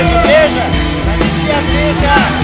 igreja, a gente a aplica.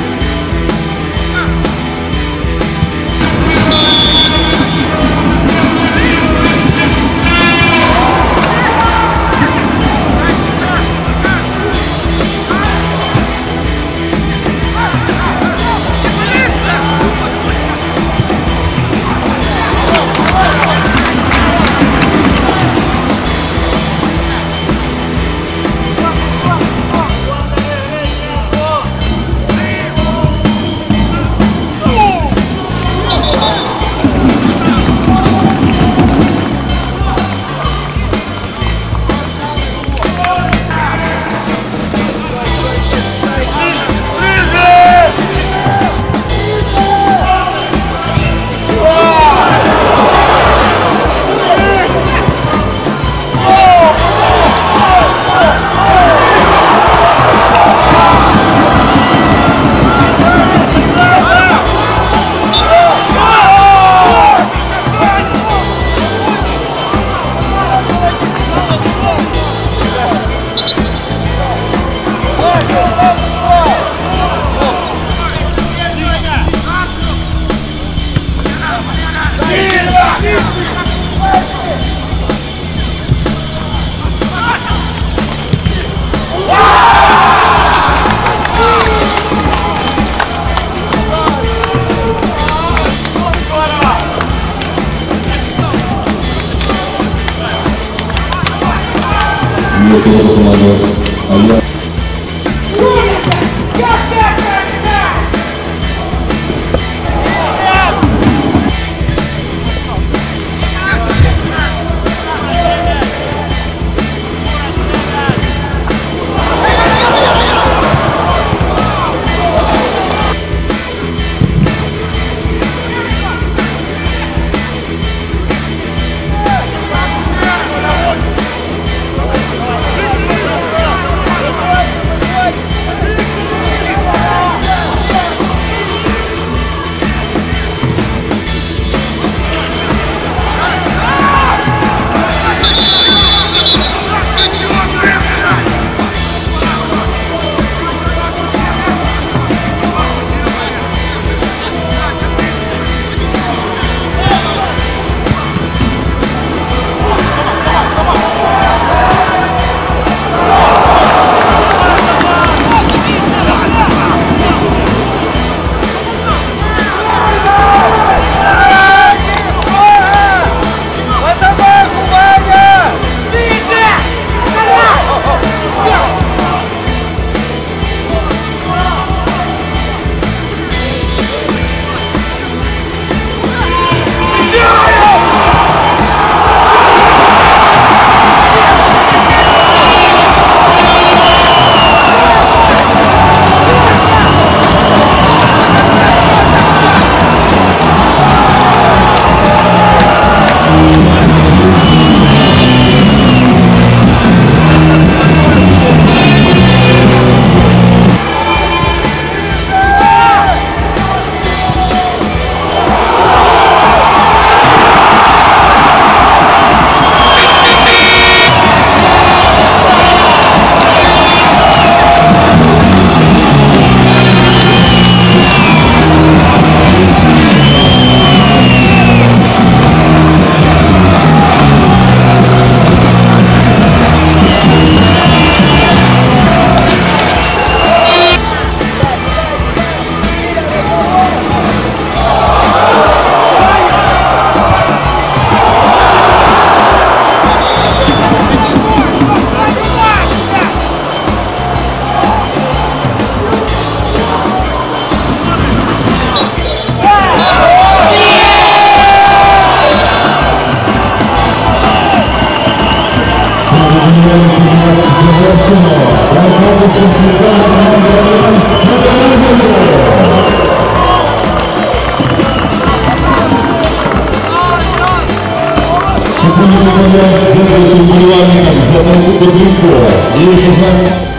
Yo Кузнецова. И еще с.